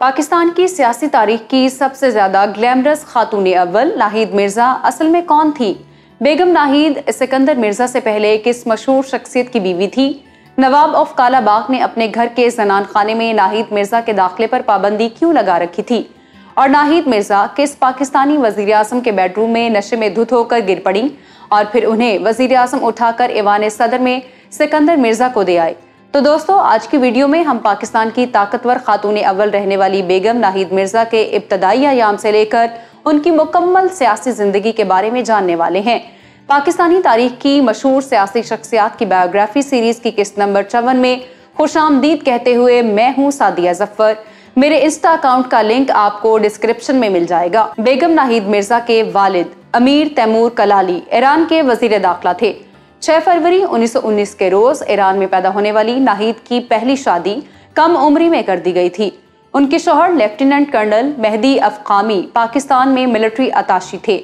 पाकिस्तान की सियासी तारीख की सबसे ज़्यादा ग्लैमरस खातून अव्वल, नाहिद मिर्ज़ा। असल में कौन थी? बेगम नाहिद सिकंदर मिर्ज़ा से पहले किस मशहूर शख्सियत की बीवी थी? नवाब ऑफ़ कालाबाग ने अपने घर के जनान खाने में नाहिद मिर्ज़ा के दाखिले पर पाबंदी क्यों लगा रखी थी? और नाहिद मिर्ज़ा किस पाकिस्तानी वज़ीर आज़म के बेडरूम में नशे में धुत होकर गिर पड़ी? और फिर उन्हें वज़ीर आज़म उठाकर ईवान सदर में सिकंदर मिर्ज़ा को दे आए। तो दोस्तों, आज की वीडियो में हम पाकिस्तान की ताकतवर खातून अव्वल रहने वाली बेगम नाहिद मिर्ज़ा के इब्तदाई आयाम से लेकर उनकी मुकम्मल सियासी ज़िंदगी के बारे में जानने वाले हैं। पाकिस्तानी तारीख की मशहूर सियासी शख्सियात की बायोग्राफी सीरीज़ की किस्त नंबर चौवन में खुश आमदीद कहते हुए मैं हूँ सादिया ज़फ़र। मेरे इंस्टा अकाउंट का लिंक आपको डिस्क्रिप्शन में मिल जाएगा। बेगम नाहिद मिर्ज़ा के वालिद अमीर तैमूर कलाली ईरान के वज़ीर दाखिला थे। 6 फरवरी 1919 के रोज ईरान में पैदा होने वाली नाहिद की पहली शादी कम उम्री में कर दी गई थी। उनके शोहर lieutenant colonel Mehdi Afkami Pakistan में मिलिट्री अताशी थे।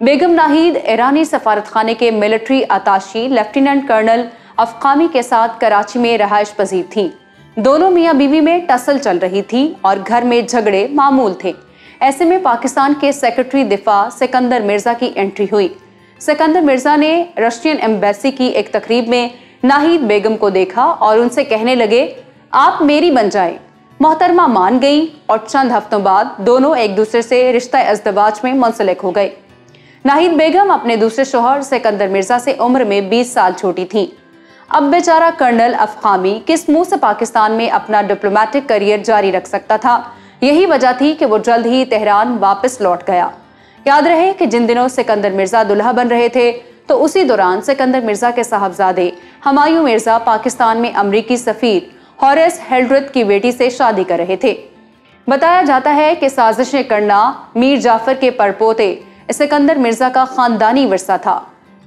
बेगम नाहिद ईरानी सफारत खाने के military attache lieutenant colonel Afkami के साथ कराची में रहायश पजीर थी। दोनों मियाँ बीवी में टसल चल रही थी और घर में झगड़े मामूल थे। ऐसे में पाकिस्तान के सेक्रेटरी दिफा सिकंदर मिर्ज़ा की एंट्री हुई। सिकंदर मिर्ज़ा ने रशियन एम्बेसी की एक तकरीब में नाहिद बेगम को देखा और उनसे कहने लगे, आप मेरी बन जाए। मोहतरमा मान गई और चंद हफ्तों बाद दोनों एक दूसरे से रिश्ता अजदवाज में मुंसलिक हो गए। नाहिद बेगम अपने दूसरे शोहर सिकंदर मिर्ज़ा से उम्र में 20 साल छोटी थी। अब बेचारा कर्नल अफकामी किस मुँह से पाकिस्तान में अपना डिप्लोमेटिक करियर जारी रख सकता था? यही वजह थी कि वो जल्द ही तेहरान वापस लौट गया। याद रहे कि जिन दिनों सिकंदर मिर्ज़ा दुल्हा बन रहे थे तो उसी दौरान सिकंदर मिर्ज़ा के साहबजादे हमायूं मिर्ज़ा पाकिस्तान में अमरीकी सफीर हॉरेस हेल्ड्रथ की बेटी से शादी कर रहे थे। बताया जाता है कि साजिशें करना मीर जाफ़र के परपोते सिकंदर मिर्ज़ा का खानदानी विरसा था।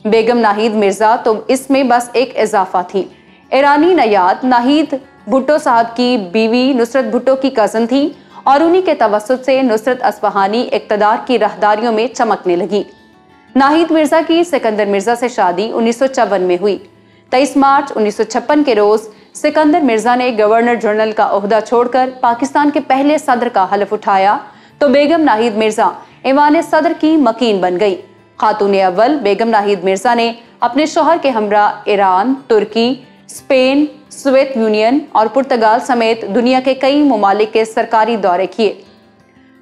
बेगम नाहिद मिर्ज़ा तो इसमें बस एक इजाफा थी। ईरानी नयाद नाहिद भुट्टो साहब की बीवी नुसरत भुट्टो की कज़न थी और उन्हीं के तवसत से नुसरत असफहानी इकतदार की राहदारियों में चमकने लगी। नाहिद मिर्ज़ा की सिकंदर मिर्ज़ा से शादी उन्नीस में हुई। 23 मार्च 1956 के रोज सिकंदर मिर्ज़ा ने गवर्नर जनरल का अहदा छोड़कर पाकिस्तान के पहले सदर का हलफ उठाया तो बेगम नाहिद मिर्ज़ा ईवान सदर की मकीन बन गई। खातून अव्वल बेगम नाहिद मिर्ज़ा ने अपने शोहर के हमरा ईरान, तुर्की स्पेन सोवियत यूनियन और पुर्तगाल समेत दुनिया के कई ममालिक के सरकारी दौरे किए।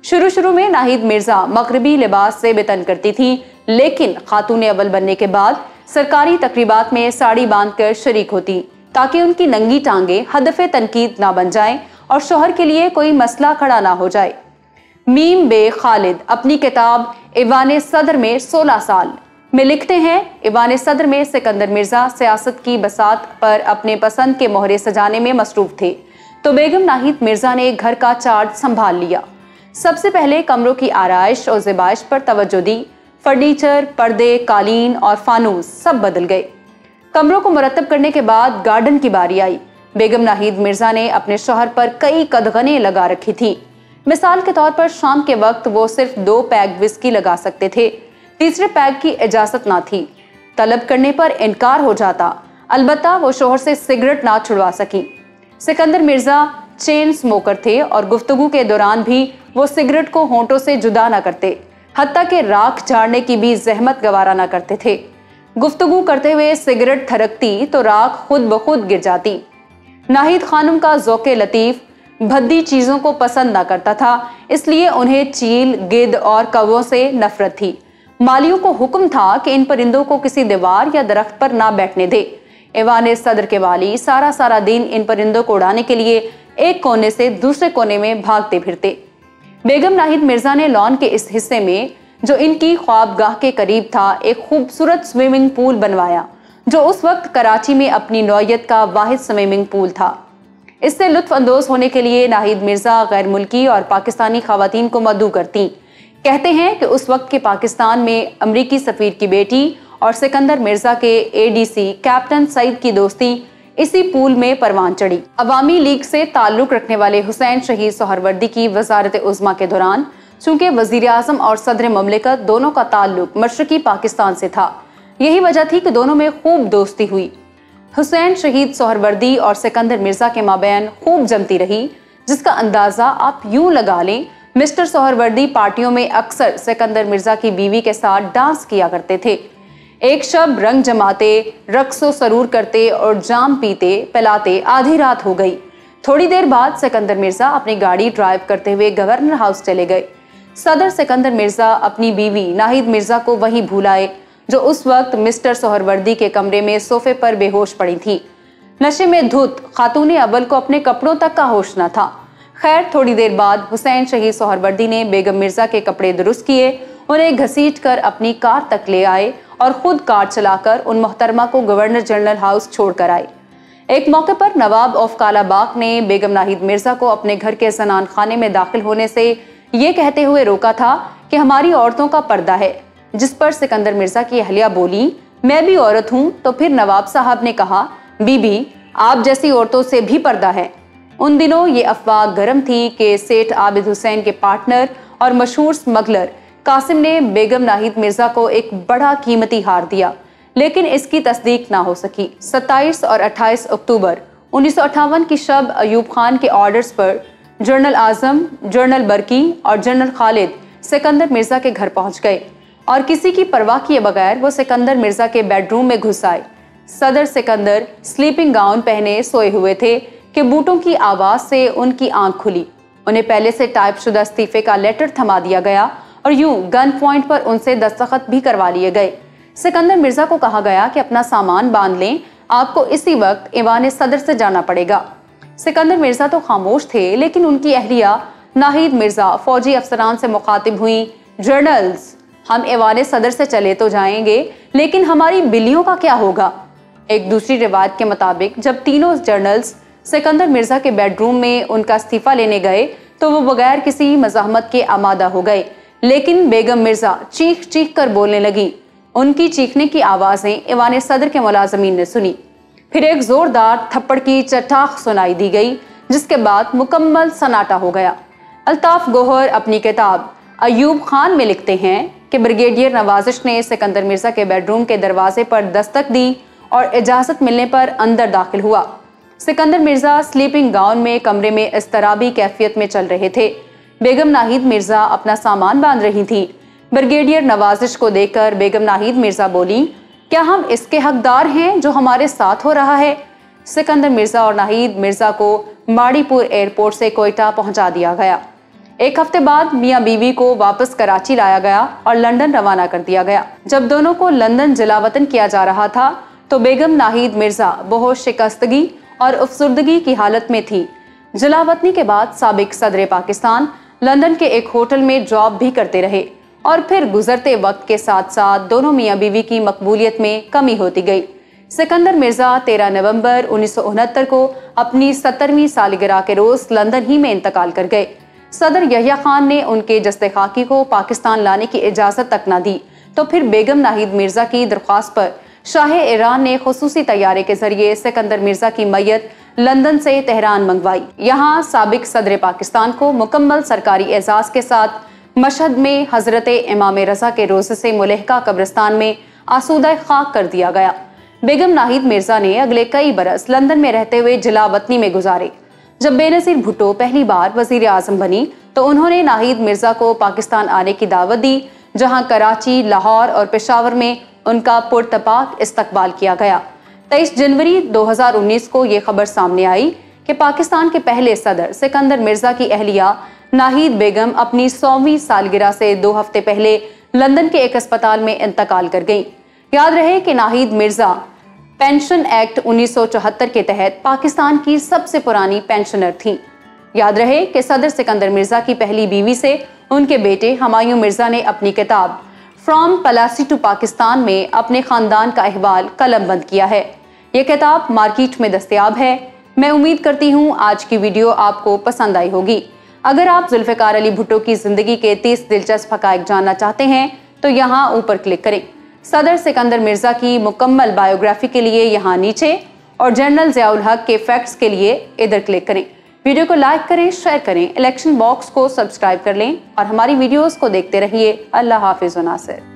शुरू शुरू में नाहिद मिर्ज़ा मगरबी लिबास से बेतन करती थी, लेकिन खातून अव्वल बनने के बाद सरकारी तकरीबात में साड़ी बांधकर शरीक होती, ताकि उनकी नंगी टांगे हदफ तनकीद ना बन जाएँ और शोहर के लिए कोई मसला खड़ा ना हो जाए। मीम बे खालिद अपनी किताब इवान सदर में 16 साल में लिखते हैं ईवान सदर में सिकंदर मिर्ज़ा सियासत की बसात पर अपने पसंद के मोहरे सजाने में मसरूफ थे। तो बेगम नाहिद मिर्ज़ा ने घर का चार्ज संभाल लिया। सबसे पहले कमरों की आरइश और जिबाइश पर तवज्जो दी। फर्नीचर, पर्दे, कालीन और फानूस सब बदल गए। कमरों को मुरतब करने के बाद गार्डन की बारी आई। बेगम नाहिद मिर्ज़ा ने अपने शोहर पर कई कदगने लगा रखी थी। मिसाल के तौर पर शाम के वक्त वो सिर्फ़ दो पैग विस्की लगा सकते थे। तीसरे पैग की इजाज़त ना थी। तलब करने पर इनकार हो जाता। अलबत्ता वो शोहर से सिगरेट ना छुड़वा सकी। सिकंदर मिर्ज़ा चेन स्मोकर थे और गुफ्तगु के दौरान भी वो सिगरेट को होंठों से जुदा ना करते हती के राख झाड़ने की भी जहमत गवारा ना करते थे। गुफ्तगु करते हुए सिगरेट थरकती तो राख खुद ब खुद गिर जाती। नाहिद खानम का जोके लतीफ भद्दी चीज़ों को पसंद ना करता था, इसलिए उन्हें चील गिद और कवों से नफरत थी। मालियों को हुक्म था कि इन परिंदों को किसी दीवार या दरख्त पर ना बैठने दे। एवान सदर के वाली सारा सारा दिन इन परिंदों को उड़ाने के लिए एक कोने से दूसरे कोने में भागते फिरते। बेगम नाहिद मिर्ज़ा ने लॉन के इस हिस्से में, जो इनकी ख्वाबगाह के करीब था, एक खूबसूरत स्विमिंग पूल बनवाया, जो उस वक्त कराची में अपनी नौयत का वाहिद स्विमिंग पूल था। इससे लुत्फ अंदोज होने के लिए नाहिद मिर्ज़ा गैर मुल्की और पाकिस्तानी खातन को मदू करती। कहते हैं कि उस वक्त के पाकिस्तान में अमरीकी सफ़ीर की बेटी और सिकंदर मिर्ज़ा के एडीसी कैप्टन सईद की दोस्ती इसी पूल में परवान चढ़ी। अवामी लीग से ताल्लुक रखने वाले हुसैन शहीद सोहरवर्दी की वजारत उज़मा के दौरान, चूँकि वज़ीर अजम और सदर ममलिकत दोनों का ताल्लुक मशरकी पाकिस्तान से था। यही वजह थी कि दोनों में खूब दोस्ती हुई। हुसैन शहीद सोहरवर्दी और सिकंदर मिर्ज़ा के माबैन खूब जमती रही, जिसका अंदाज़ा आप यूँ लगा लें मिस्टर सोहरवर्दी पार्टियों में अक्सर सिकंदर मिर्ज़ा की बीवी के साथ डांस किया करते थे। एक शब रंग जमाते, रक्सो सरूर करते और जाम पीते, पिलाते आधी रात हो गई। थोड़ी देर बाद सिकंदर मिर्ज़ा अपनी गाड़ी ड्राइव करते हुए गवर्नर हाउस चले गए। सदर सिकंदर मिर्ज़ा अपनी बीवी नाहिद मिर्ज़ा को वहीं भूलाए, जो उस वक्त मिस्टर सोहरवर्दी के कमरे में सोफे पर बेहोश पड़ी थी। नशे में धुत, खातून अव्वल को अपने कपड़ों तक का होश न था। खैर, थोड़ी देर बाद हुसैन शहीद सोहरवर्दी ने बेगम मिर्ज़ा के कपड़े दुरुस्त किए, उन्हें घसीट कर अपनी कार तक ले आए और खुद कार चलाकर उन मोहतरमा को गवर्नर जनरल हाउस छोड़कर आए। एक मौके पर नवाब ऑफ़ कालाबाग ने बेगम नाहिद मिर्ज़ा को अपने घर के जनान खाने में दाखिल होने से ये कहते हुए रोका था कि हमारी औरतों का पर्दा है, जिस पर सिकंदर मिर्ज़ा की अहलिया बोली, मैं भी औरत हूँ तो फिर नवाब साहब ने कहा, बीबी, आप जैसी औरतों से भी पर्दा है। उन दिनों ये अफवाह गर्म थी कि सेठ आबिद हुसैन के पार्टनर और मशहूर स्मगलर कासिम ने बेगम नाहिद मिर्ज़ा को एक बड़ा कीमती हार दिया, लेकिन इसकी तस्दीक ना हो सकी। 27 और 28 अक्टूबर उन्नीस सौ अट्ठावन की शब अयूब खान के ऑर्डर्स पर जनरल आज़म जनरल बरकी और जनरल खालिद सिकंदर मिर्ज़ा के घर पहुँच गए और किसी की परवाह किए बगैर वो सिकंदर मिर्ज़ा के बेडरूम में घुस आए। सदर सिकंदर स्लीपिंग गाउन पहने सोए हुए थे कि बूटों की आवाज़ से उनकी आँख खुली। उन्हें पहले से टाइप शुदा इस्तीफे का लेटर थमा दिया गया और यूँ गन पॉइंट पर उनसे दस्तखत भी करवा लिए गए। सिकंदर मिर्ज़ा को कहा गया कि अपना सामान बाँध लें, आपको इसी वक्त ईवान सदर से जाना पड़ेगा। सिकंदर मिर्ज़ा तो खामोश थे, लेकिन उनकी अहलिया नाहिद मिर्ज़ा फौजी अफसरान से मुखातिब हुई। जर्नल्स, हम ईवान सदर से चले तो जाएँगे, लेकिन हमारी बिल्लियों का क्या होगा? एक दूसरी रिवायत के मुताबिक, जब तीनों जर्नल्स सिकंदर मिर्ज़ा के बेडरूम में उनका इस्तीफा लेने गए तो वो बगैर किसी मजामत के आमादा हो गए। लेकिन बेगम मिर्ज़ा चीख चीख कर बोलने लगी। उनकी चीखने की आवाज़ें ईवान सदर के मुलाजमीन ने सुनी। फिर एक जोरदार थप्पड़ की चटाख सुनाई दी गई, जिसके बाद मुकम्मल सनाटा हो गया। अल्ताफ गोहर अपनी किताब अयूब खान में लिखते हैं कि ब्रिगेडियर नवाजिश ने सिकंदर मिर्ज़ा के बेडरूम के दरवाजे पर दस्तक दी और इजाज़त मिलने पर अंदर दाखिल हुआ। सिकंदर मिर्ज़ा स्लीपिंग गाउन में कमरे में इस्तराबी कैफियत में चल रहे थे। बेगम नाहिद मिर्ज़ा अपना सामान बाँध रही थी। ब्रिगेडियर नवाजिश को देखकर बेगम नाहिद मिर्ज़ा बोली, क्या हम इसके हकदार हैं जो हमारे साथ हो रहा है? सिकंदर मिर्ज़ा और नाहिद मिर्ज़ा को माड़ीपुर एयरपोर्ट से कोयटा पहुँचा दिया गया। एक हफ़्ते बाद मियाँ बीवी को वापस कराची लाया गया और लंदन रवाना कर दिया गया। जब दोनों को लंदन जिलावतन किया जा रहा था तो बेगम नाहिद मिर्ज़ा बहुत शिकस्तगी और अफसरदगी की हालत में थी। जलावतनी के बाद सबक सदर पाकिस्तान लंदन के एक होटल में जॉब भी करते रहे और फिर गुजरते वक्त के साथ साथ दोनों मियाँ बीवी की मकबूलियत में कमी होती गई। सिकंदर मिर्ज़ा 13 नवंबर उन्नीस सौ उनहत्तर को अपनी सत्तरवीं सालगिरह के रोज लंदन ही में इंतकाल कर गए। सदर यहिया खान ने उनके जस्ते खाकी को पाकिस्तान लाने की इजाज़त तक न दी तो फिर बेगम नाहिद मिर्ज़ा की दरख्वास्त पर शाह ईरान ने खसूसी तैयारे के ज़रिए सिकंदर मिर्ज़ा की मैयत लंदन से तेहरान मंगवाई। यहाँ सबक सदर पाकिस्तान को मुकम्मल सरकारी एजाज के साथ मशहद में हज़रत इमाम रजा के रोज़े से मुलहका कब्रस्तान में आसूदा खाक कर दिया गया। बेगम नाहिद मिर्ज़ा ने अगले कई बरस लंदन में रहते हुए जिला वतनी में गुजारे। जब बेनजीर भुट्टो पहली बार वज़ीर आज़म बनी तो उन्होंने नाहिद मिर्ज़ा को पाकिस्तान आने की दावत दी, जहाँ कराची, लाहौर और पेशावर में उनका पुरतपाक इस्तकबाल किया गया। तेईस जनवरी 2019 को ये खबर सामने आई कि पाकिस्तान के पहले सदर सिकंदर मिर्ज़ा की अहलिया नाहिद बेगम अपनी सौवीं सालगिरह से दो हफ़्ते पहले लंदन के एक अस्पताल में इंतकाल कर गई। याद रहे कि नाहिद मिर्ज़ा पेंशन एक्ट 1974 के तहत पाकिस्तान की सबसे पुरानी पेंशनर थी। याद रहे कि सदर सिकंदर मिर्ज़ा की पहली बीवी से उनके बेटे हमायूं मिर्ज़ा ने अपनी किताब फ्रॉम पलासी टू पाकिस्तान में अपने खानदान का अहवाल कलम बंद किया है। ये किताब मार्केट में दस्तियाब है। मैं उम्मीद करती हूँ आज की वीडियो आपको पसंद आई होगी। अगर आप जुल्फ़िकार अली भुट्टो की ज़िंदगी के तीस दिलचस्प हकायक जानना चाहते हैं तो यहाँ ऊपर क्लिक करें। सदर सिकंदर मिर्ज़ा की मुकम्मल बायोग्राफी के लिए यहाँ नीचे और जनरल जयाउल हक के फैक्ट्स के लिए इधर क्लिक करें। वीडियो को लाइक करें शेयर करें इलेक्शन बॉक्स को सब्सक्राइब कर लें और हमारी वीडियोस को देखते रहिए। अल्लाह हाफिज नासिर।